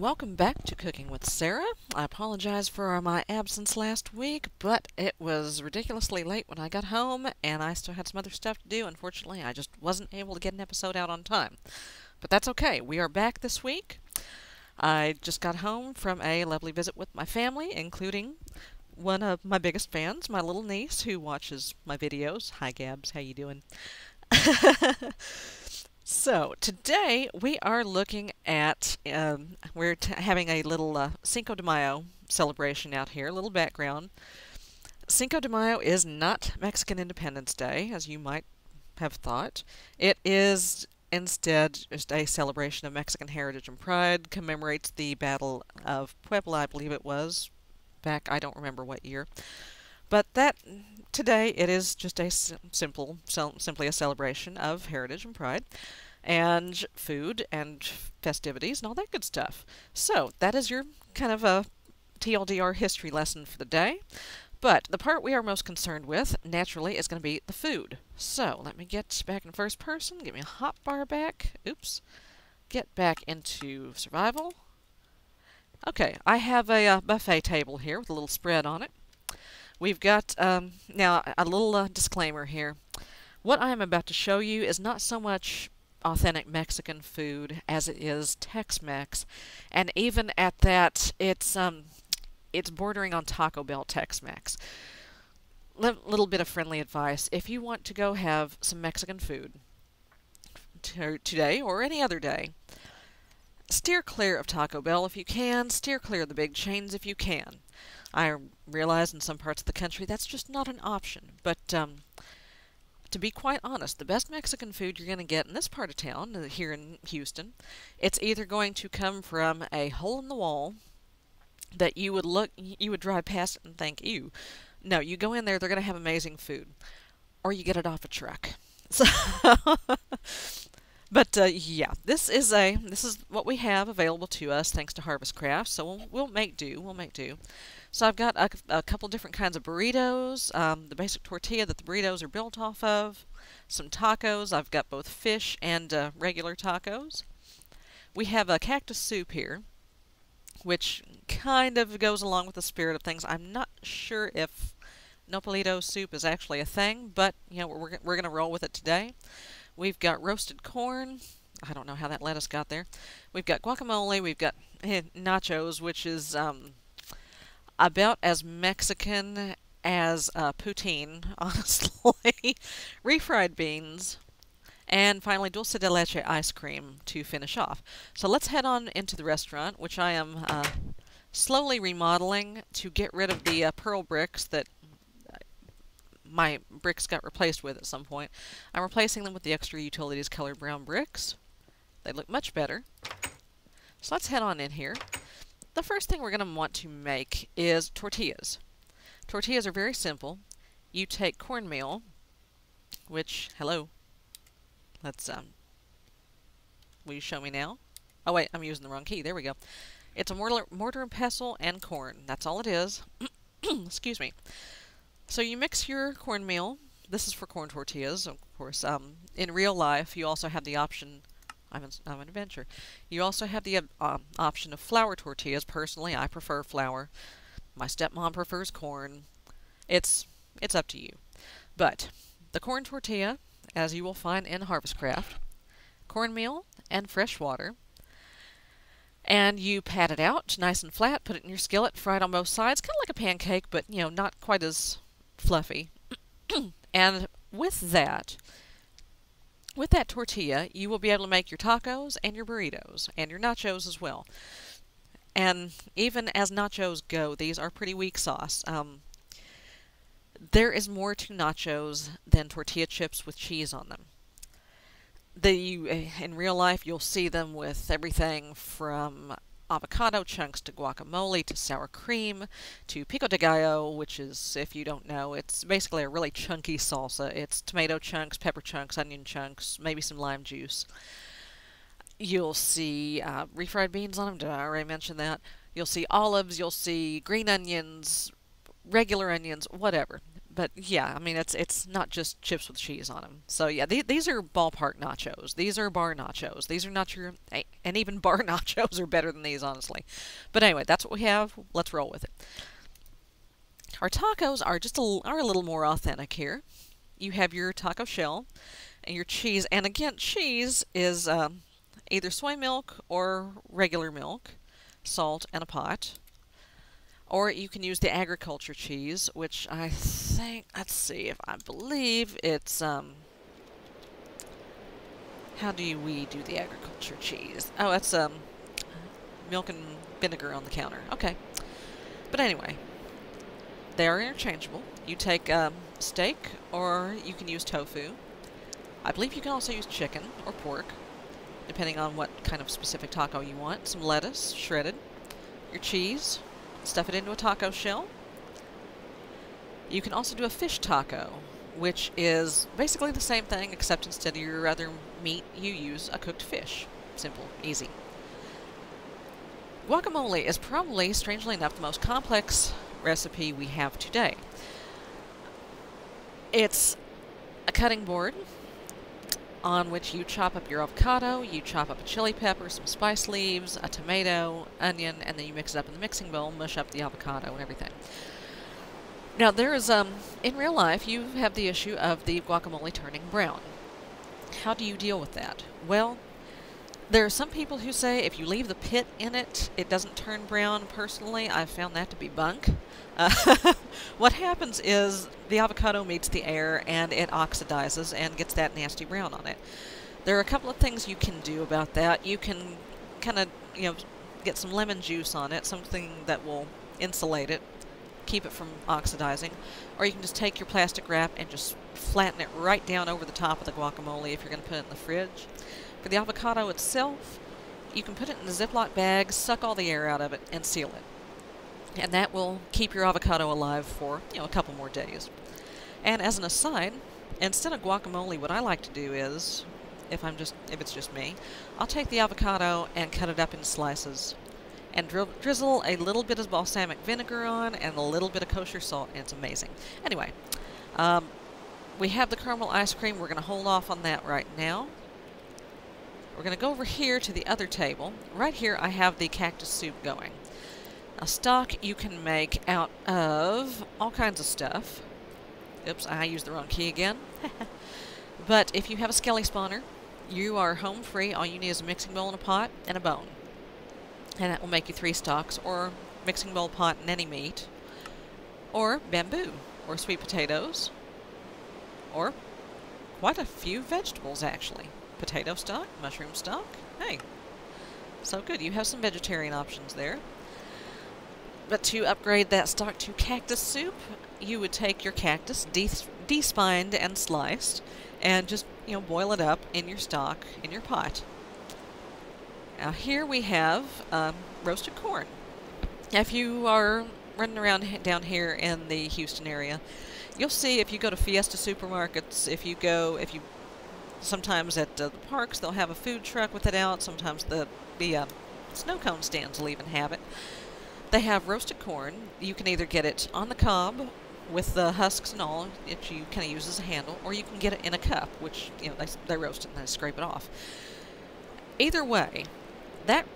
welcome back to Cooking with Sarah. I apologize for my absence last week, but it was ridiculously late when I got home, and I still had some other stuff to do. Unfortunately, I just wasn't able to get an episode out on time. But that's okay. We are back this week. I just got home from a lovely visit with my family, including one of my biggest fans, my little niece, who watches my videos. Hi, Gabs. How you doing? So today we are looking at um, we're having a little uh, Cinco de Mayo celebration out here. A little background: Cinco de Mayo is not Mexican Independence Day, as you might have thought. It is instead just a celebration of Mexican heritage and pride. Commemorates the Battle of Puebla, I believe it was, back I don't remember what year. But that today it is just a simple, simply a celebration of heritage and pride, and food and festivities and all that good stuff. So that is your kind of a TLDR history lesson for the day. But the part we are most concerned with, naturally, is going to be the food. So let me get back in first person. Give me a hot bar back. Oops. Get back into survival. Okay, I have a uh, buffet table here with a little spread on it. We've got, um, now, a little uh, disclaimer here. What I am about to show you is not so much authentic Mexican food as it is Tex-Mex, and even at that, it's um, it's bordering on Taco Bell Tex-Mex. Little bit of friendly advice: if you want to go have some Mexican food today or any other day, steer clear of Taco Bell if you can. Steer clear of the big chains if you can. I realize in some parts of the country that's just not an option. But um, to be quite honest, the best Mexican food you're going to get in this part of town, uh, here in Houston, it's either going to come from a hole in the wall that you would look, you would drive past and think, ew. No, you go in there, they're going to have amazing food. Or you get it off a truck. So, but uh, yeah, this is a this is what we have available to us thanks to Harvest Craft. So we'll, we'll make do. We'll make do. So I've got a, a couple different kinds of burritos, um, the basic tortilla that the burritos are built off of, some tacos. I've got both fish and uh, regular tacos. We have a cactus soup here, which kind of goes along with the spirit of things. I'm not sure if nopalito soup is actually a thing, but you know we're, we're going to roll with it today. We've got roasted corn. I don't know how that lettuce got there. We've got guacamole. We've got eh, nachos, which is um, about as Mexican as uh, poutine, honestly. Refried beans. And finally, dulce de leche ice cream to finish off. So let's head on into the restaurant, which I am uh, slowly remodeling to get rid of the uh, pearl bricks that my bricks got replaced with at some point. I'm replacing them with the extra utilities colored brown bricks. They look much better. So let's head on in here. The first thing we're going to want to make is tortillas. Tortillas are very simple. You take cornmeal, which, hello, let's, um, will you show me now? Oh wait, I'm using the wrong key. There we go. It's a mortar, mortar and pestle and corn. That's all it is. Excuse me. So you mix your cornmeal. This is for corn tortillas, of course. Um, in real life, you also have the option I'm an, I'm an adventure. You also have the uh, option of flour tortillas. Personally, I prefer flour. My stepmom prefers corn. It's it's up to you. But the corn tortilla, as you will find in Harvest Craft, cornmeal and fresh water. And you pat it out nice and flat, put it in your skillet, fry it on both sides, kind of like a pancake, but you know, not quite as fluffy. and with that, with that tortilla, you will be able to make your tacos and your burritos and your nachos as well. And even as nachos go, these are pretty weak sauce. Um, there is more to nachos than tortilla chips with cheese on them. The, eh, in real life, you'll see them with everything from avocado chunks to guacamole to sour cream to pico de gallo, which is, if you don't know, it's basically a really chunky salsa. It's tomato chunks, pepper chunks, onion chunks, maybe some lime juice. You'll see uh, refried beans on them. Did I already mention that? You'll see olives. You'll see green onions, regular onions, whatever. But yeah, I mean it's it's not just chips with cheese on them. So yeah, th these are ballpark nachos. These are bar nachos. These are not your and even bar nachos are better than these, honestly. But anyway, that's what we have. Let's roll with it. Our tacos are just a, are a little more authentic here. You have your taco shell and your cheese, and again, cheese is um, either soy milk or regular milk, salt, and a pot. Or you can use the agriculture cheese, which I think, let's see if I believe it's, um, how do we do the agriculture cheese? Oh, that's, um, milk and vinegar on the counter. Okay. But anyway, they are interchangeable. You take um, steak or you can use tofu. I believe you can also use chicken or pork, depending on what kind of specific taco you want. Some lettuce, shredded, your cheese, stuff it into a taco shell. You can also do a fish taco, which is basically the same thing, except instead of your other meat, you use a cooked fish. Simple, easy. Guacamole is probably, strangely enough, the most complex recipe we have today. It's a cutting board on which you chop up your avocado, you chop up a chili pepper, some spice leaves, a tomato, onion, and then you mix it up in the mixing bowl, mush up the avocado and everything. Now there is, um, in real life, you have the issue of the guacamole turning brown. How do you deal with that? Well, there are some people who say if you leave the pit in it, it doesn't turn brown. Personally, I've found that to be bunk. Uh, what happens is the avocado meets the air and it oxidizes and gets that nasty brown on it. There are a couple of things you can do about that. You can kind of, you know, get some lemon juice on it, something that will insulate it, keep it from oxidizing. Or you can just take your plastic wrap and just flatten it right down over the top of the guacamole if you're going to put it in the fridge. For the avocado itself, you can put it in a Ziploc bag, suck all the air out of it, and seal it. And that will keep your avocado alive for, you know, a couple more days. And as an aside, instead of guacamole, what I like to do is, if I'm just, if it's just me, I'll take the avocado and cut it up in slices and dri drizzle a little bit of balsamic vinegar on and a little bit of kosher salt, and it's amazing. Anyway, um, we have the caramel ice cream. We're going to hold off on that right now. We're going to go over here to the other table. Right here I have the cactus soup going. A stock you can make out of all kinds of stuff. Oops, I used the wrong key again. but if you have a skelly spawner, you are home free. All you need is a mixing bowl and a pot and a bone. And that will make you three stocks, or mixing bowl, pot, and any meat. Or bamboo, or sweet potatoes, or quite a few vegetables, actually potato stock, mushroom stock. Hey, so good. You have some vegetarian options there. But to upgrade that stock to cactus soup, you would take your cactus, de-spined and sliced, and just, you know, boil it up in your stock, in your pot. Now here we have um, roasted corn. If you are running around down here in the Houston area, you'll see if you go to Fiesta supermarkets, if you go, if you Sometimes at uh, the parks they'll have a food truck with it out. Sometimes the, the uh, snow cone stands will even have it. They have roasted corn. You can either get it on the cob with the husks and all, which you kind of use as a handle, or you can get it in a cup, which you know they, they roast it and they scrape it off. Either way, that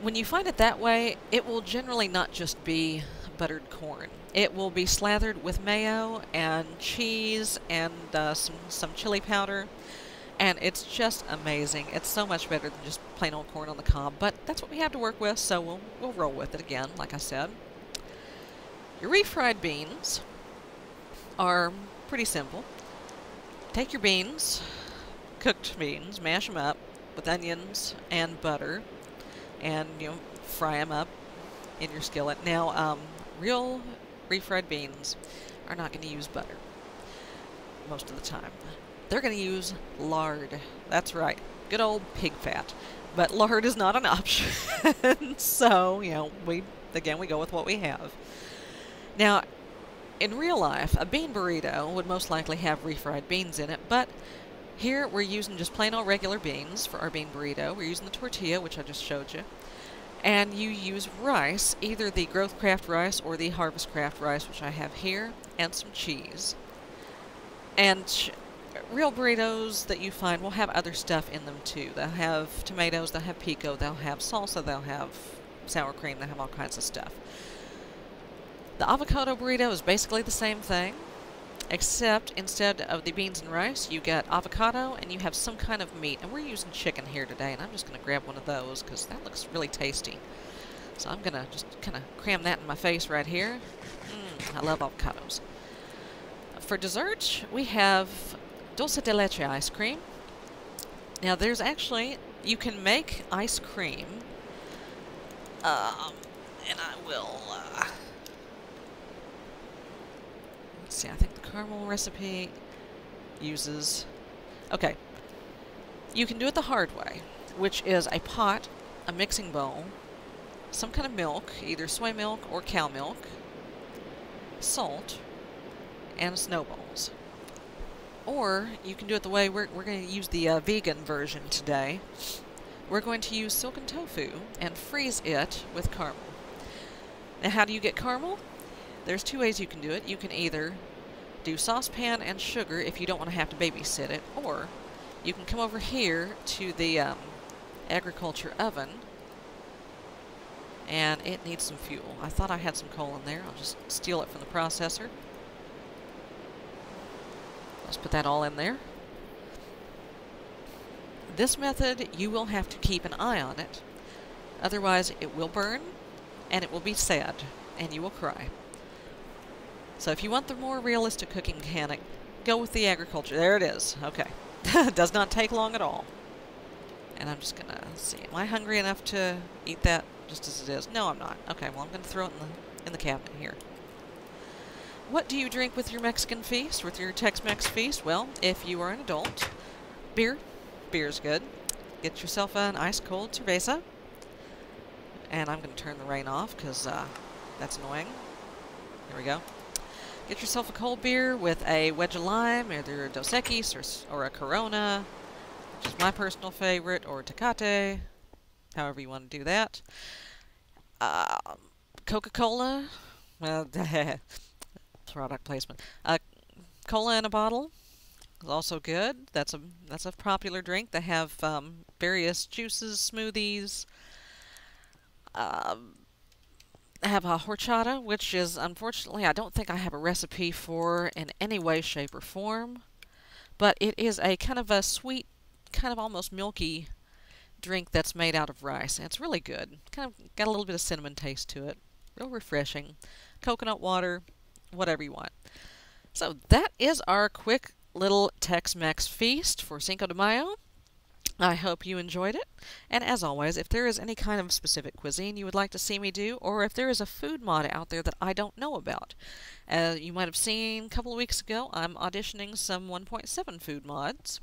when you find it that way, it will generally not just be buttered corn. It will be slathered with mayo and cheese and uh, some some chili powder and it's just amazing. It's so much better than just plain old corn on the cob, but that's what we have to work with, so we'll, we'll roll with it again, like I said. Your refried beans are pretty simple. Take your beans, cooked beans, mash them up with onions and butter, and, you know, fry them up in your skillet. Now, um, real refried beans are not going to use butter most of the time. They're going to use lard. That's right. Good old pig fat. But lard is not an option. so, you know, we again, we go with what we have. Now, in real life, a bean burrito would most likely have refried beans in it, but here we're using just plain old regular beans for our bean burrito. We're using the tortilla, which I just showed you. and you use rice, either the Growth Craft rice or the Harvest Craft rice, which I have here, and some cheese. And real burritos that you find will have other stuff in them too. They'll have tomatoes, they'll have pico, they'll have salsa, they'll have sour cream, they'll have all kinds of stuff. The avocado burrito is basically the same thing, except instead of the beans and rice, you get avocado and you have some kind of meat. And we're using chicken here today, and I'm just going to grab one of those because that looks really tasty. So I'm going to just kind of cram that in my face right here. Mm, I love avocados. For dessert, we have dulce de leche ice cream. Now, there's actually, you can make ice cream. Um, and I will, uh, let's see, I think the caramel recipe uses, okay. You can do it the hard way, which is a pot, a mixing bowl, some kind of milk, either soy milk or cow milk, salt, and snowballs. Or you can do it the way we're, we're going to use the uh, vegan version today. We're going to use silken tofu and freeze it with caramel. Now how do you get caramel? There's two ways you can do it. You can either do saucepan and sugar if you don't want to have to babysit it, or you can come over here to the um, agriculture oven and it needs some fuel. I thought I had some coal in there. I'll just steal it from the processor. Let's put that all in there. This method, you will have to keep an eye on it. Otherwise, it will burn, and it will be sad, and you will cry. So if you want the more realistic cooking mechanic, go with the agriculture. There it is. Okay. Does not take long at all. And I'm just going to see. Am I hungry enough to eat that just as it is? No, I'm not. Okay, well, I'm going to throw it in the, in the cabinet here. What do you drink with your Mexican feast, with your Tex-Mex feast? Well, if you are an adult, beer. Beer's good. Get yourself an ice-cold cerveza. And I'm going to turn the rain off because uh, that's annoying. Here we go. Get yourself a cold beer with a wedge of lime, either a Dos Equis or, or a Corona, which is my personal favorite, or Tecate, however you want to do that. Uh, Coca-Cola. Well, product placement. Uh, cola in a bottle is also good. That's a that's a popular drink. They have um, various juices, smoothies. Um, I have a horchata, which is unfortunately I don't think I have a recipe for in any way, shape, or form. But it is a kind of a sweet, kind of almost milky drink that's made out of rice. And it's really good. Kind of got a little bit of cinnamon taste to it. Real refreshing. Coconut water, whatever you want. So that is our quick little Tex-Mex feast for Cinco de Mayo. I hope you enjoyed it. And as always, if there is any kind of specific cuisine you would like to see me do, or if there is a food mod out there that I don't know about, uh, you might have seen a couple of weeks ago, I'm auditioning some 1.7 food mods.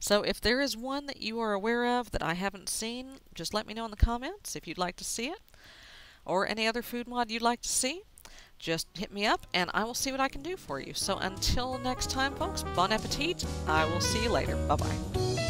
So if there is one that you are aware of that I haven't seen, just let me know in the comments if you'd like to see it, or any other food mod you'd like to see just hit me up and I will see what I can do for you. So until next time, folks, bon appetit. I will see you later. Bye bye.